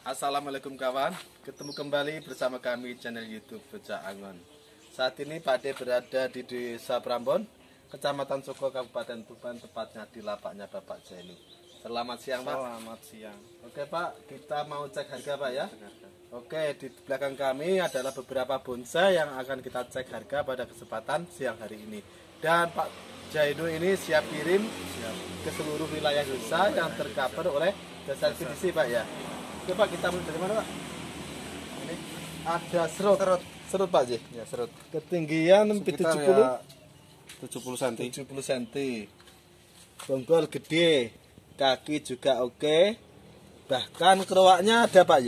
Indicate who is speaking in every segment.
Speaker 1: Assalamualaikum kawan, ketemu kembali bersama kami channel YouTube Becak Angon. Saat ini Pak De berada di Desa Prambon, Kecamatan Soko, Kabupaten Tuban, tepatnya di lapaknya Bapak Zainu. Selamat siang Pak.
Speaker 2: Selamat siang.
Speaker 1: Oke Pak, kita mau cek harga Pak ya. Oke, di belakang kami adalah beberapa bonsai yang akan kita cek harga pada kesempatan siang hari ini. Dan Pak Zainu ini siap kirim ke seluruh wilayah desa yang tercover oleh jasa ekspedisi Pak ya. Oke Pak, kita mulai dari mana Pak? Ini ada serut. Serut, serut Pak J.
Speaker 2: Ya, serut.
Speaker 1: Ketinggian
Speaker 2: Sekitar
Speaker 1: 70
Speaker 2: ya 70 cm.
Speaker 1: 70 cm. Bonggol gede, kaki juga oke. Bahkan kerowaknya ada Pak J.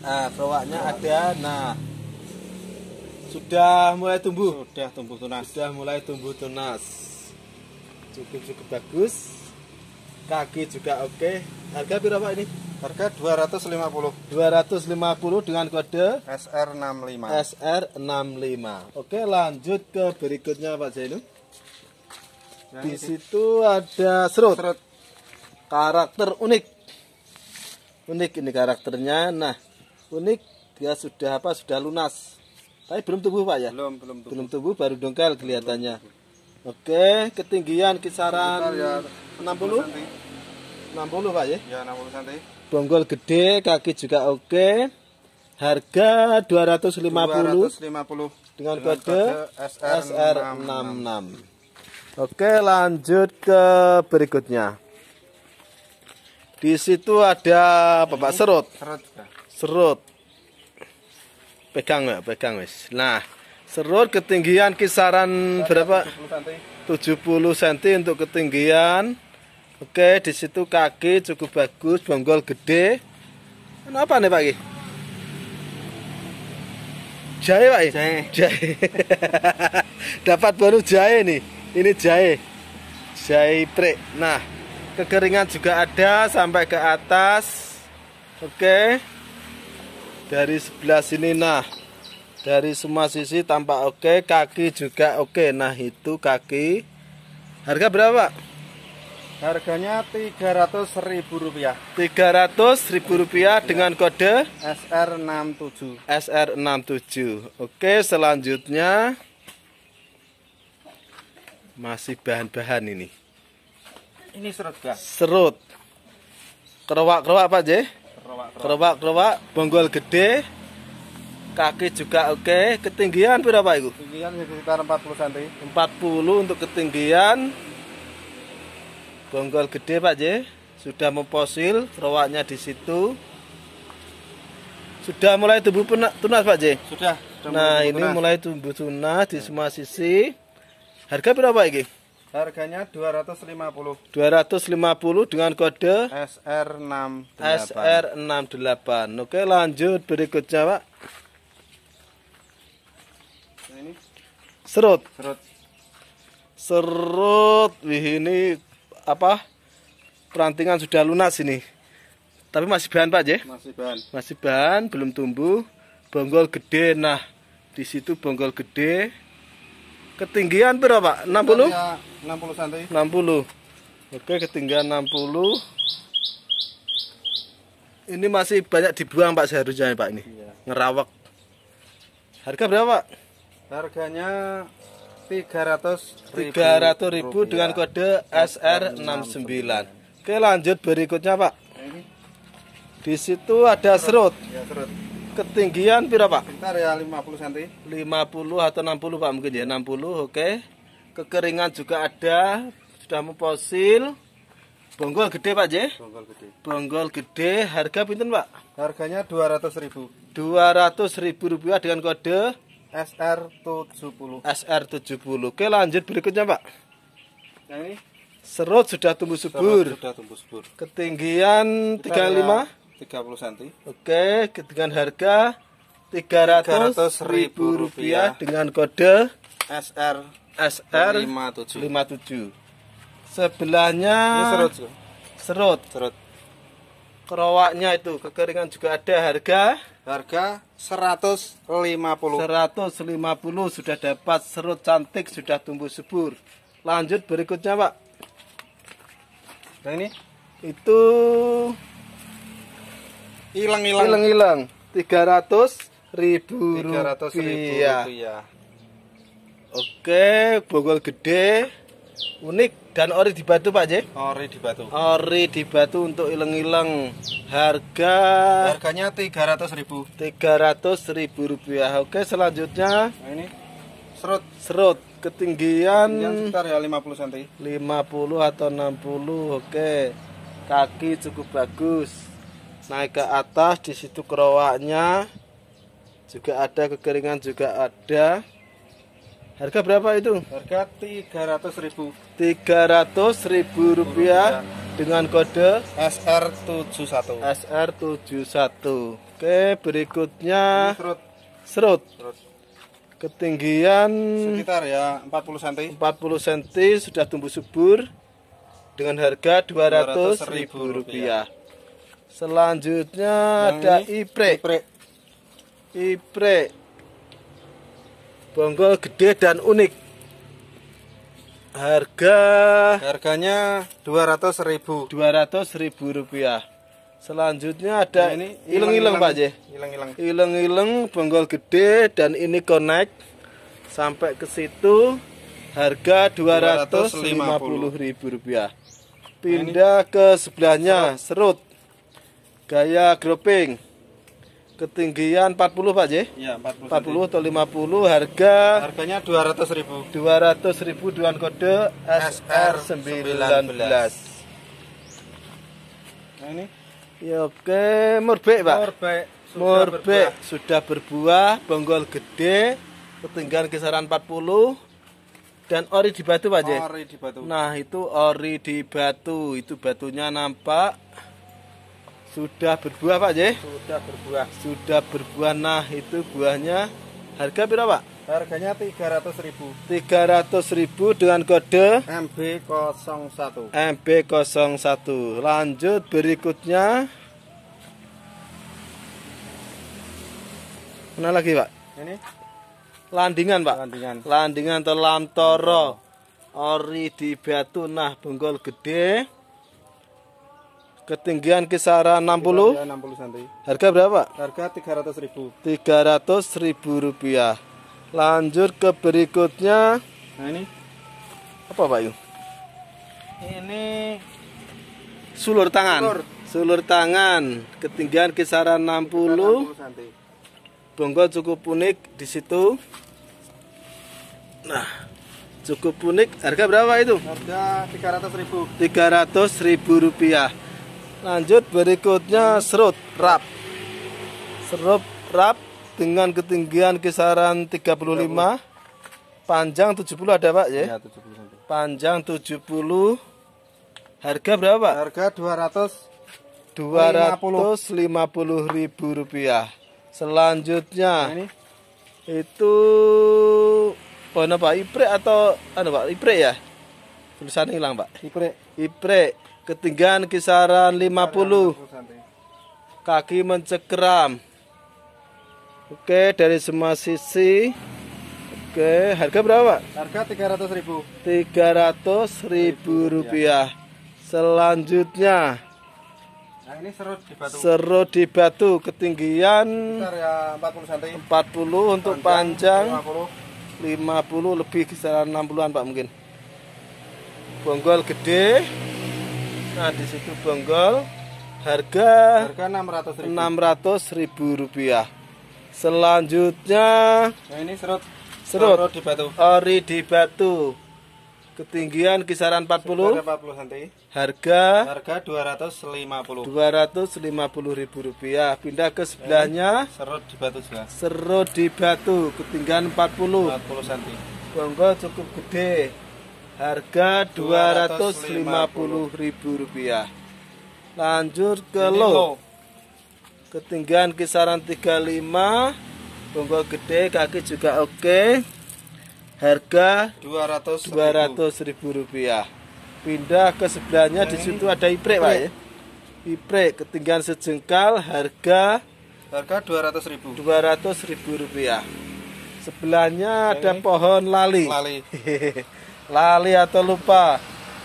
Speaker 1: Nah, kerowaknya ada. Nah, sudah mulai tumbuh.
Speaker 2: Sudah tumbuh tunas.
Speaker 1: Sudah mulai tumbuh tunas. Cukup cukup bagus. Kaki juga oke. Harga berapa ini?
Speaker 2: Harga 250
Speaker 1: 250 dengan kode
Speaker 2: SR65.
Speaker 1: SR65. Oke, lanjut ke berikutnya Pak Zainu.
Speaker 2: Yang
Speaker 1: Di
Speaker 2: ini
Speaker 1: situ ada serut.
Speaker 2: serut.
Speaker 1: Karakter unik. Unik ini karakternya. Nah, unik dia sudah apa? Sudah lunas. Tapi belum tumbuh Pak ya?
Speaker 2: Belum, belum tumbuh.
Speaker 1: Belum tumbuh baru dongkel kelihatannya. Oke, ketinggian kisaran
Speaker 2: Sekitar ya
Speaker 1: 60
Speaker 2: cm.
Speaker 1: 60 Pak ya.
Speaker 2: Ya, 60 cm.
Speaker 1: Bonggol gede, kaki juga oke. Harga 250
Speaker 2: 250
Speaker 1: dengan kode
Speaker 2: SR66.
Speaker 1: SR66. Oke, lanjut ke berikutnya. Di situ ada apa Pak serut,
Speaker 2: Serut juga.
Speaker 1: serut. Pegang ya, pegang wis. Nah, serut ketinggian kisaran berapa?
Speaker 2: 70 cm.
Speaker 1: 70 cm untuk ketinggian. Oke, di situ kaki cukup bagus, bonggol gede. Kenapa nih Pak Ki? Jahe Pak?
Speaker 2: Jahe.
Speaker 1: Jahe. Dapat baru jahe nih. Ini jahe. Jahe prek. Nah, kekeringan juga ada sampai ke atas. Oke. Dari sebelah sini nah. Dari semua sisi tampak oke, kaki juga oke. Nah, itu kaki. Harga berapa? Pak?
Speaker 2: Harganya 300.000 rupiah.
Speaker 1: 300 ribu rupiah dengan kode
Speaker 2: SR67.
Speaker 1: SR67 Oke selanjutnya Masih bahan-bahan ini
Speaker 2: Ini serut juga.
Speaker 1: Serut Kerowak-kerowak Pak J
Speaker 2: Kerowak.
Speaker 1: Kerowak-kerowak Bonggol gede Kaki juga oke Ketinggian berapa itu?
Speaker 2: Tinggian sekitar 40 cm.
Speaker 1: 40 untuk ketinggian Bonggol gede Pak J Sudah memposil Kerowaknya di situ Sudah mulai tumbuh tunas Pak J
Speaker 2: Sudah. sudah
Speaker 1: Nah
Speaker 2: mulai
Speaker 1: ini
Speaker 2: tunas.
Speaker 1: mulai tumbuh tunas di semua sisi. Harga berapa ini?
Speaker 2: Harganya 250.
Speaker 1: 250 dengan kode
Speaker 2: SR68.
Speaker 1: SR68. Oke lanjut berikutnya Pak.
Speaker 2: Ini
Speaker 1: Serut.
Speaker 2: serut.
Speaker 1: Serut. Wih ini apa? Perantingan sudah lunas ini. Tapi masih bahan Pak J.
Speaker 2: Masih bahan.
Speaker 1: Masih bahan, belum tumbuh. Bonggol gede. Nah di situ bonggol gede. Ketinggian berapa? 60?
Speaker 2: Ya, 60 cm.
Speaker 1: 60 Oke ketinggian 60 Ini masih banyak dibuang Pak seharusnya ya, Pak ini
Speaker 2: Iya.
Speaker 1: Ngerawak Harga berapa Pak?
Speaker 2: Harganya 300
Speaker 1: 300 ribu dengan kode SR69 Oke lanjut berikutnya Pak Di situ ada serut
Speaker 2: ya serut.
Speaker 1: Ketinggian berapa Pak?
Speaker 2: Sekitar ya 50 cm.
Speaker 1: 50 atau 60 Pak mungkin ya 60 oke Kekeringan juga ada Sudah memposil Bonggol gede Pak J
Speaker 2: Bonggol gede.
Speaker 1: Bonggol gede harga pinten Pak?
Speaker 2: Harganya 200.000.
Speaker 1: 200 ribu rupiah dengan kode
Speaker 2: SR70.
Speaker 1: SR70 Oke lanjut berikutnya Pak
Speaker 2: Yang ini
Speaker 1: Serut sudah tumbuh
Speaker 2: serut
Speaker 1: subur
Speaker 2: sudah tumbuh subur.
Speaker 1: Ketinggian 35
Speaker 2: Sekitar ya 30 cm.
Speaker 1: Oke dengan harga 300 ribu rupiah dengan kode
Speaker 2: SR
Speaker 1: SR57
Speaker 2: 57.
Speaker 1: Sebelahnya
Speaker 2: Ini serut.
Speaker 1: Serut
Speaker 2: Serut.
Speaker 1: Kerowaknya itu kekeringan juga ada harga
Speaker 2: Harga 150.
Speaker 1: 150 sudah dapat serut cantik sudah tumbuh subur lanjut berikutnya Pak
Speaker 2: Yang ini
Speaker 1: itu
Speaker 2: Hilang-hilang.
Speaker 1: Hilang-hilang. 300 ribu
Speaker 2: 300 ribu
Speaker 1: rupiah.
Speaker 2: rupiah.
Speaker 1: Oke, bonggol gede, unik dan ori di batu Pak J.
Speaker 2: Ori di batu.
Speaker 1: Ori di batu untuk ileng-ileng. Harga
Speaker 2: Harganya 300 ribu.
Speaker 1: 300 ribu rupiah. Oke, selanjutnya
Speaker 2: Nah, ini serut.
Speaker 1: serut ketinggian
Speaker 2: Yang sekitar ya 50 cm.
Speaker 1: 50 atau 60. Oke. Kaki cukup bagus. Naik ke atas di situ kerowaknya juga ada kekeringan juga ada. Harga berapa itu?
Speaker 2: Harga 300 ribu.
Speaker 1: 300 ribu rupiah dengan kode
Speaker 2: SR71.
Speaker 1: SR71 Oke berikutnya
Speaker 2: Serut.
Speaker 1: serut
Speaker 2: Serut.
Speaker 1: ketinggian
Speaker 2: Sekitar ya 40 cm.
Speaker 1: 40 cm sudah tumbuh subur dengan harga 200 ribu rupiah selanjutnya
Speaker 2: Yang
Speaker 1: ada iprek
Speaker 2: Iprek.
Speaker 1: iprek bonggol gede dan unik. Harga
Speaker 2: Harganya 200 ribu.
Speaker 1: 200 ribu rupiah. Selanjutnya ada
Speaker 2: Nah, ini
Speaker 1: ileng-ileng Pak J
Speaker 2: Hilang-hilang.
Speaker 1: ileng-ileng. Bonggol gede dan ini connect. Sampai ke situ harga 250 ribu rupiah. Pindah ke sebelahnya serut. Gaya grouping ketinggian 40 Pak J
Speaker 2: Iya, 40.
Speaker 1: 40 atau 50 harga
Speaker 2: Harganya 200 ribu.
Speaker 1: 200 ribu dengan kode SR19
Speaker 2: Nah ini
Speaker 1: ya oke murbek Pak
Speaker 2: Morbek.
Speaker 1: Murbek sudah berbuah, bonggol gede, ketinggian kisaran 40 dan ori di batu Pak J.
Speaker 2: Ori di batu.
Speaker 1: Nah, itu ori di batu. Itu batunya nampak sudah berbuah Pak J.
Speaker 2: Sudah berbuah.
Speaker 1: Sudah berbuah. Nah, itu buahnya harga berapa Pak?
Speaker 2: Harganya 300 ribu.
Speaker 1: 300 ribu dengan kode
Speaker 2: MB01.
Speaker 1: MB01. Lanjut berikutnya. Mana lagi Pak?
Speaker 2: Ini
Speaker 1: Landingan Pak.
Speaker 2: landingan.
Speaker 1: Landingan atau lantoro ori di batu nah bonggol gede ketinggian kisaran 60
Speaker 2: Ya, 60 cm.
Speaker 1: harga berapa?
Speaker 2: Harga 300 ribu.
Speaker 1: 300 ribu rupiah. Lanjut ke berikutnya.
Speaker 2: Nah ini.
Speaker 1: Apa Pak Yu?
Speaker 2: Ini
Speaker 1: sulur tangan.
Speaker 2: Sulur.
Speaker 1: sulur tangan. Ketinggian kisaran 60
Speaker 2: 60 cm.
Speaker 1: bonggol cukup unik di situ. Nah cukup unik. Harga berapa itu?
Speaker 2: Harga 300 ribu.
Speaker 1: 300 ribu rupiah lanjut berikutnya serut rap. Serut rap dengan ketinggian kisaran 35 panjang 70 ada pak ya?
Speaker 2: Ya 70 cm.
Speaker 1: panjang 70 harga berapa pak?
Speaker 2: Harga 200
Speaker 1: 250 ribu rupiah. Selanjutnya
Speaker 2: Nah, ini.
Speaker 1: itu pohon apa iprek atau anu pak iprek ya? Tulisan hilang pak.
Speaker 2: Iprek.
Speaker 1: Iprek ketinggian kisaran 50
Speaker 2: cm.
Speaker 1: kaki mencekram oke dari semua sisi oke harga berapa
Speaker 2: Harga 300 ribu.
Speaker 1: 300 ribu rupiah selanjutnya
Speaker 2: Nah ini serut di batu.
Speaker 1: serut di batu ketinggian
Speaker 2: ya 40 cm.
Speaker 1: 40 untuk panjang
Speaker 2: 50.
Speaker 1: 50 lebih kisaran 60-an Pak mungkin. Bonggol gede. Nah, di situ bonggol harga
Speaker 2: Harga 600 ribu.
Speaker 1: 600 ribu rupiah. Selanjutnya
Speaker 2: Nah ini serut.
Speaker 1: Serut.
Speaker 2: di batu.
Speaker 1: ori di batu. Ketinggian kisaran 40,
Speaker 2: Harga 40 cm.
Speaker 1: harga
Speaker 2: Harga 250.
Speaker 1: 250 ribu rupiah. Pindah ke sebelahnya
Speaker 2: Serut di batu juga.
Speaker 1: serut di batu ketinggian 40.
Speaker 2: 40 cm.
Speaker 1: Bonggol cukup gede. Harga 250 ribu rupiah. Lanjut ke
Speaker 2: Ini
Speaker 1: lo. Ketinggian kisaran 35. Bonggol gede, kaki juga oke. Harga
Speaker 2: 200
Speaker 1: 200 ribu rupiah. Pindah ke sebelahnya di situ ada iprek pak ya. Iprek ketinggian sejengkal harga
Speaker 2: Harga 200 ribu.
Speaker 1: 200 ribu rupiah. Sebelahnya ada pohon lali.
Speaker 2: Lali.
Speaker 1: Lali atau lupa.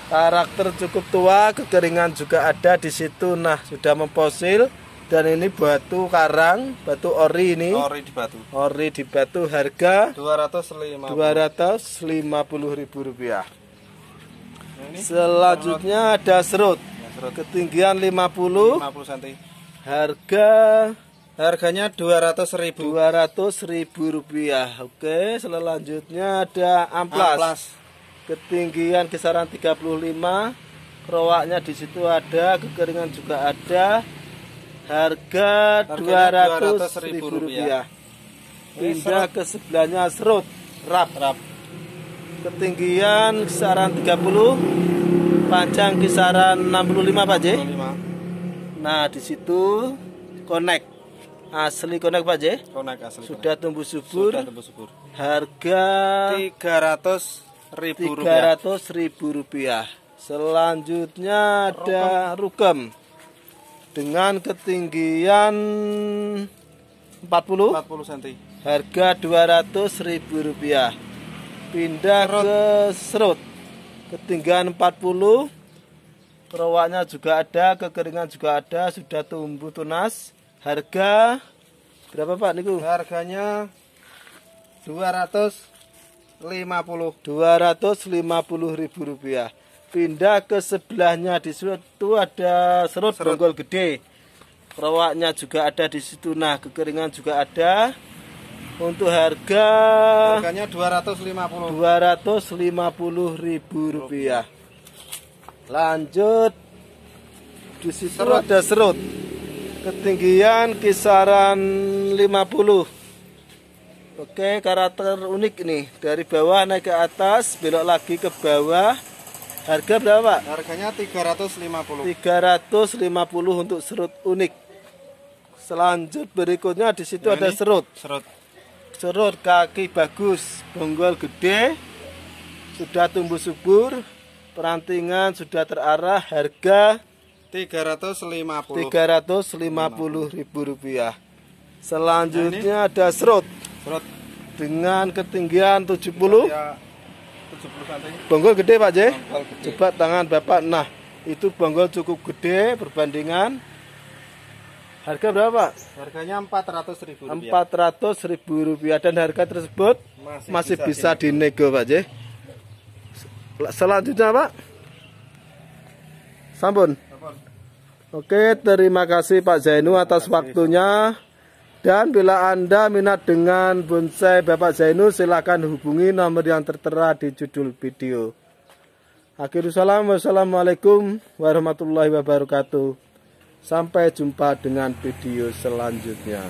Speaker 1: Karakter cukup tua, kekeringan juga ada di situ. Nah, sudah memfosil dan ini batu karang batu ori ini
Speaker 2: Ori di batu.
Speaker 1: ori di batu harga
Speaker 2: 250.
Speaker 1: 250 ribu rupiah
Speaker 2: ini
Speaker 1: selanjutnya ada serut
Speaker 2: ya, serut
Speaker 1: ketinggian 50
Speaker 2: 50 cm.
Speaker 1: harga
Speaker 2: Harganya 200.000.
Speaker 1: 200 ribu rupiah oke selanjutnya ada amplas,
Speaker 2: Amplas.
Speaker 1: Ketinggian kisaran 35 rowaknya di situ ada kekeringan juga ada harga
Speaker 2: Harganya
Speaker 1: 200
Speaker 2: 200.000
Speaker 1: ribu
Speaker 2: rupiah.
Speaker 1: rupiah pindah ke sebelahnya serut rap
Speaker 2: Rap.
Speaker 1: ketinggian kisaran 30 panjang kisaran 65 Pak J
Speaker 2: 25.
Speaker 1: nah di situ connect asli connect Pak J
Speaker 2: Konek asli.
Speaker 1: sudah tumbuh subur
Speaker 2: Sudah tumbuh subur.
Speaker 1: harga
Speaker 2: 300.000 rupiah.
Speaker 1: 300 ribu rupiah. Selanjutnya ada rugem dengan ketinggian 40
Speaker 2: 40 cm.
Speaker 1: harga 200 ribu rupiah. Pindah ke serut. Ketinggian 40 perowaknya juga ada kekeringan juga ada sudah tumbuh tunas. Harga berapa pak niku?
Speaker 2: Harganya 250.
Speaker 1: 250 ribu rupiah. Pindah ke sebelahnya di situ ada serut,
Speaker 2: Serut.
Speaker 1: bonggol gede. Perowaknya juga ada di situ. Nah kekeringan juga ada. Untuk harga
Speaker 2: Harganya 250.
Speaker 1: 250 ribu rupiah. Lanjut. Di situ
Speaker 2: Serut.
Speaker 1: ada serut. Ketinggian kisaran 50 Oke karakter unik ini dari bawah naik ke atas belok lagi ke bawah harga berapa Pak?
Speaker 2: Harganya 350.
Speaker 1: 350 untuk serut unik selanjut berikutnya di situ ada
Speaker 2: ini?
Speaker 1: serut
Speaker 2: Serut.
Speaker 1: serut kaki bagus bonggol gede sudah tumbuh subur perantingan sudah terarah harga
Speaker 2: 350.
Speaker 1: 350 ribu rupiah selanjutnya ada serut
Speaker 2: Serut.
Speaker 1: dengan ketinggian 70
Speaker 2: Ya 70 cm.
Speaker 1: bonggol gede pak J coba tangan bapak nah itu bonggol cukup gede perbandingan harga berapa pak?
Speaker 2: Harganya 400.000 rupiah.
Speaker 1: 400 ribu rupiah dan harga tersebut
Speaker 2: Masih
Speaker 1: masih
Speaker 2: bisa
Speaker 1: bisa dinego Pak J. Selanjutnya Pak. Sampun. Oke, terima kasih Pak Zainu atas waktunya. Dan bila Anda minat dengan bonsai Bapak Zainu, silakan hubungi nomor yang tertera di judul video. Akhirul salam, wassalamualaikum warahmatullahi wabarakatuh. Sampai jumpa dengan video selanjutnya.